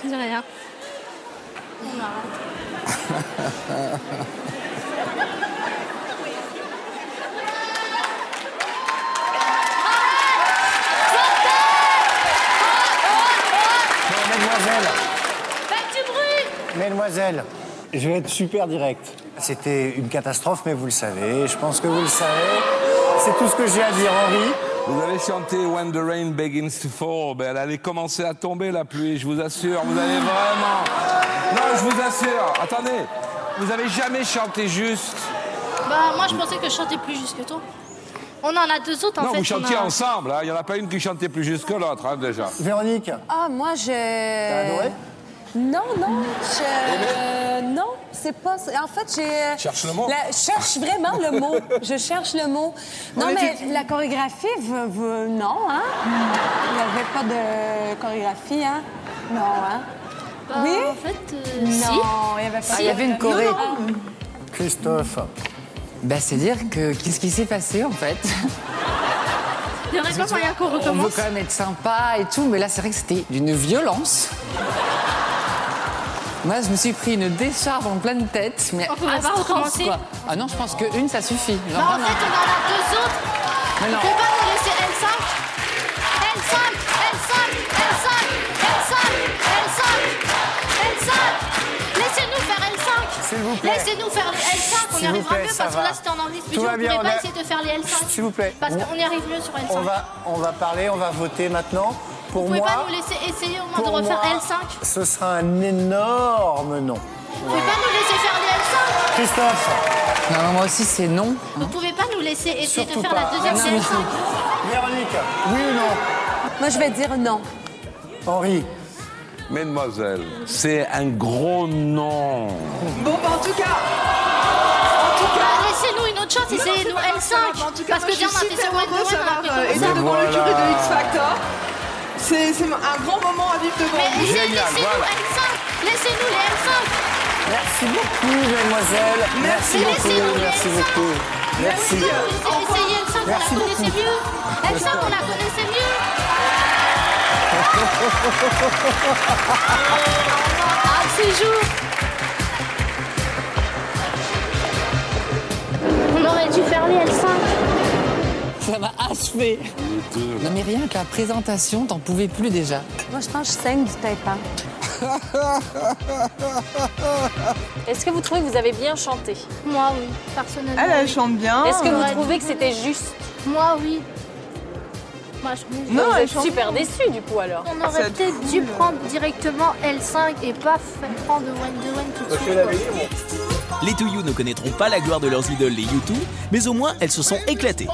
Je dis rien. On arrête. Mesdemoiselles, Faites du bruit mesdemoiselles, je vais être super direct. C'était une catastrophe, mais vous le savez. Je pense que vous le savez. C'est tout ce que j'ai à dire, Henri. Vous allez chanter When the Rain Begins to Fall. Ben, elle allait commencer à tomber la pluie, je vous assure. Vous allez vraiment. Non, je vous assure. Attendez, vous avez jamais chanté juste. Bah, moi, je pensais que je chantais plus juste que toi. On en a deux autres, en non, fait. vous chantiez a- ensemble. hein. Il n'y en a pas une qui chantait plus juste que l'autre, hein, déjà. Véronique, Ah, moi, je. t'as adoré? Non, non, je... C'est pas... En fait, j'ai... Cherche le mot. La- cherche vraiment le mot. Je cherche le mot. Non, Ouais, mais tu- la chorégraphie, v- v- non, hein? Il n'y avait pas de chorégraphie, hein? Non, hein? Bah, Oui? En fait, euh, Non, si. il n'y avait pas Ah, il y avait une choré. Christophe. Bah, c'est dire que qu'est-ce qui s'est passé en fait? Il y aurait pas moyen qu'on On veut recommence. quand même être sympa et tout, mais là c'est vrai que c'était d'une violence. Moi, je me suis pris une décharge en pleine tête, mais pas atroce, quoi. Ah non, je pense qu'une ça suffit. Genre, Bah, en vraiment. fait, on en a deux autres. Mais On non. Vous plaît. Laissez-nous faire les L5, on y arrivera plaît, mieux parce que va. là c'était en anglais studio, on bien, pourrait pas a- essayer de faire les L5 S'il vous plaît. Parce On- qu'on y arrive mieux sur L5 On va, on va parler, on va voter maintenant. Pour Vous pouvez moi, pas nous laisser essayer au moins de refaire moi, L5 ce sera un énorme non. Vous pouvez pas nous laisser faire les L5 Christophe, Non, non, moi aussi c'est non. Vous pouvez pas nous laisser essayer Surtout de faire pas. la deuxième Non, L5 Véronique, oui ou non? Moi, je vais dire non. Henri, Mesdemoiselles, c'est un gros non. Bon, bah, en tout cas, en tout cas, Bah, Laissez-nous une autre chance, essayez-nous c'est pas grave, c'est pas L5 grave. En tout cas, Parce que je bien on a suis fait sur comme été ça. devant le jury de X Factor. C'est un grand moment à vivre devant vous. laissez-nous voilà. L5 Laissez-nous les L5 merci beaucoup, mesdemoiselles. Merci Mais beaucoup, merci L5. beaucoup. Merci. Essayez L5, on la Merci connaissait beaucoup. mieux L5, on la connaissait mieux Ah, ces jours On aurait dû faire les L5 Ça m'a achevé. Non, mais rien que la présentation, t'en pouvais plus déjà. Moi, je pense que je saigne du tympan. Est-ce que vous trouvez que vous avez bien chanté? Moi, oui, personnellement. Elle, elle oui. chante bien. Est-ce que vous trouvez que c'était juste? Moi, oui. Moi, je Non, elle super déçus du coup alors. On aurait C'est peut-être dû prendre directement L5 et pas faire prendre One de One tout de suite. Les Touillous ne connaîtront pas la gloire de leurs idoles les YouTube, mais au moins elles se sont éclatées.